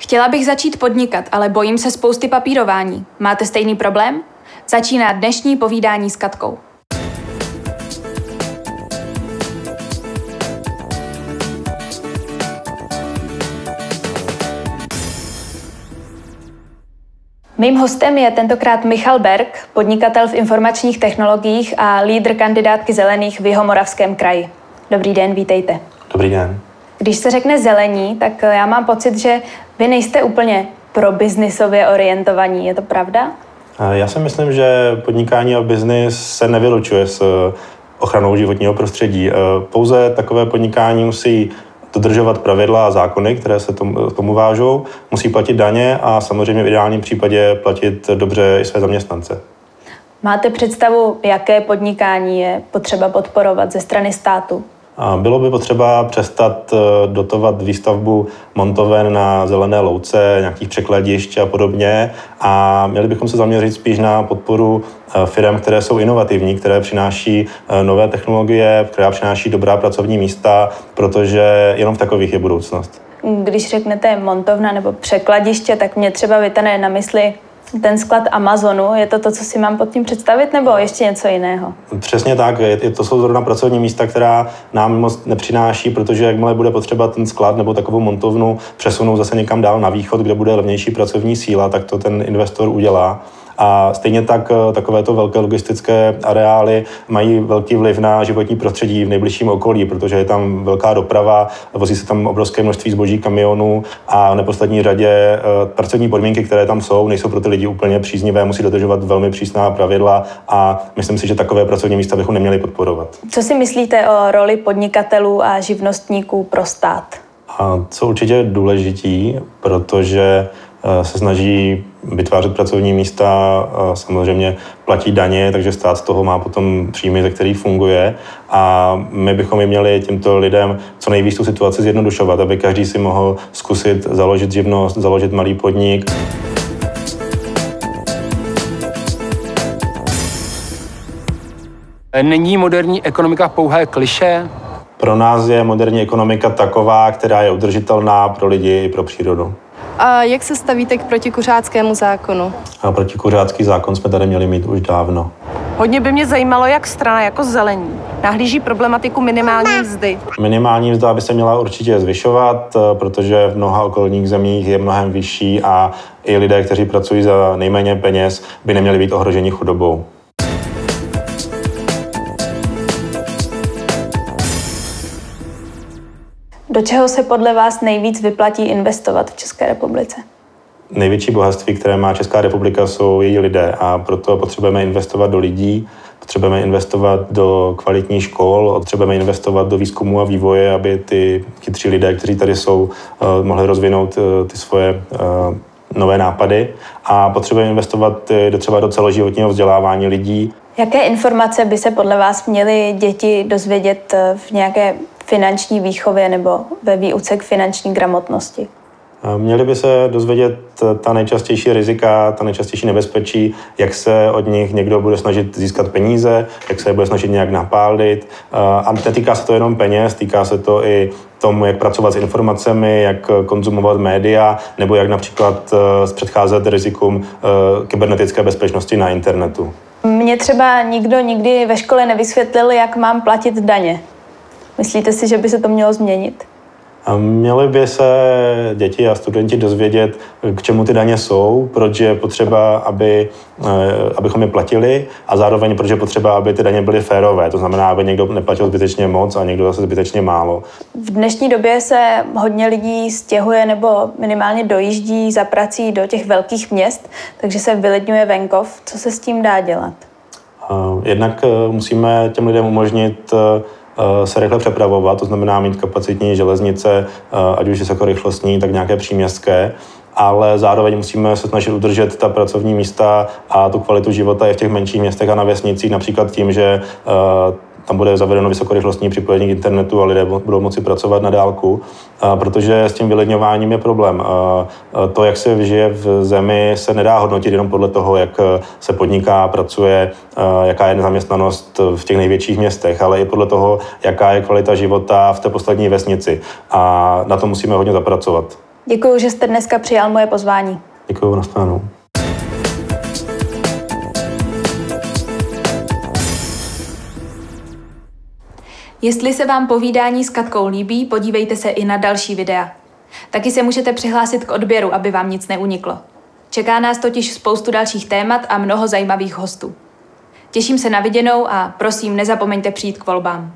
Chtěla bych začít podnikat, ale bojím se spousty papírování. Máte stejný problém? Začíná dnešní povídání s Katkou. Mým hostem je tentokrát Michal Berg, podnikatel v informačních technologiích a lídr kandidátky zelených v Jihomoravském kraji. Dobrý den, vítejte. Dobrý den. Když se řekne zelení, tak já mám pocit, že vy nejste úplně pro biznisově orientovaní. Je to pravda? Já si myslím, že podnikání a biznis se nevylučuje s ochranou životního prostředí. Pouze takové podnikání musí dodržovat pravidla a zákony, které se tomu, tomu vážou, musí platit daně a samozřejmě v ideálním případě platit dobře i své zaměstnance. Máte představu, jaké podnikání je potřeba podporovat ze strany státu? Bylo by potřeba přestat eh, dotovat výstavbu montoven na zelené louce, nějakých překladišť a podobně a měli bychom se zaměřit spíš na podporu eh, firm, které jsou inovativní, které přináší eh, nové technologie, které přináší dobrá pracovní místa, protože jenom v takových je budoucnost. Když řeknete montovna nebo překladiště, tak mě třeba vytane na mysli ten sklad Amazonu, je to to, co si mám pod tím představit, nebo ještě něco jiného? Přesně tak, je, to jsou zrovna pracovní místa, která nám moc nepřináší, protože jakmile bude potřeba ten sklad nebo takovou montovnu přesunout zase někam dál na východ, kde bude levnější pracovní síla, tak to ten investor udělá. A stejně tak eh, takovéto velké logistické areály mají velký vliv na životní prostředí v nejbližším okolí, protože je tam velká doprava, vozí se tam obrovské množství zboží kamionů a v neposlední řadě eh, pracovní podmínky, které tam jsou, nejsou pro ty lidi úplně příznivé, musí dodržovat velmi přísná pravidla a myslím si, že takové pracovní místa bychom neměli podporovat. Co si myslíte o roli podnikatelů a živnostníků pro stát? A co určitě důležitý, protože Eh, se snaží vytvářet pracovní místa, samozřejmě platí daně, takže stát z toho má potom příjmy, ze kterých funguje. A my bychom jim měli těmto lidem co nejvíc tu situaci zjednodušovat, aby každý si mohl zkusit založit živnost, založit malý podnik. Není moderní ekonomika pouhé kliše? Pro nás je moderní ekonomika taková, která je udržitelná pro lidi i pro přírodu. A jak se stavíte k protikuřáckému zákonu? A protikuřácký zákon jsme tady měli mít už dávno. Hodně by mě zajímalo, jak strana jako zelení nahlíží problematiku minimální mzdy. Minimální mzda by se měla určitě zvyšovat, protože v mnoha okolních zemích je mnohem vyšší a i lidé, kteří pracují za nejméně peněz, by neměli být ohroženi chudobou. Do čeho se podle vás nejvíc vyplatí investovat v České republice? Největší bohatství, které má Česká republika, jsou její lidé a proto potřebujeme investovat do lidí, potřebujeme investovat do kvalitních škol, potřebujeme investovat do výzkumu a vývoje, aby ty chytří lidé, kteří tady jsou, eh, mohli rozvinout eh, ty svoje eh, nové nápady a potřebujeme investovat do třeba do celoživotního vzdělávání lidí. Jaké informace by se podle vás měly děti dozvědět v nějaké finanční výchově nebo ve výuce k finanční gramotnosti? Měli by se dozvědět ta nejčastější rizika, ta nejčastější nebezpečí, jak se od nich někdo bude snažit získat peníze, jak se je bude snažit nějak napálit. A netýká se to jenom peněz, týká se to i tomu, jak pracovat s informacemi, jak konzumovat média, nebo jak například eh, předcházet rizikům eh, kybernetické bezpečnosti na internetu. Mně třeba nikdo nikdy ve škole nevysvětlil, jak mám platit daně. Myslíte si, že by se to mělo změnit? Měli by se děti a studenti dozvědět, k čemu ty daně jsou, proč je potřeba, aby, eh, abychom je platili a zároveň proč je potřeba, aby ty daně byly férové. To znamená, aby někdo neplatil zbytečně moc a někdo zase zbytečně málo. V dnešní době se hodně lidí stěhuje nebo minimálně dojíždí za prací do těch velkých měst, takže se vylidňuje venkov. Co se s tím dá dělat? Jednak eh, musíme těm lidem umožnit Eh, se rychle přepravovat, to znamená mít kapacitní železnice, eh, ať už vysokorychlostní, tak nějaké příměstské. Ale zároveň musíme se snažit udržet ta pracovní místa a tu kvalitu života i v těch menších městech a na vesnicích, například tím, že eh, tam bude zavedeno vysokorychlostní připojení k internetu a lidé budou moci pracovat na dálku, protože s tím vylidňováním je problém. To, jak se žije v zemi, se nedá hodnotit jenom podle toho, jak se podniká, pracuje, jaká je nezaměstnanost v těch největších městech, ale i podle toho, jaká je kvalita života v té poslední vesnici. A na to musíme hodně zapracovat. Děkuji, že jste dneska přijal moje pozvání. Děkuji, nashledanou. Jestli se vám povídání s Katkou líbí, podívejte se i na další videa. Taky se můžete přihlásit k odběru, aby vám nic neuniklo. Čeká nás totiž spoustu dalších témat a mnoho zajímavých hostů. Těším se na viděnou a prosím, nezapomeňte přijít k volbám.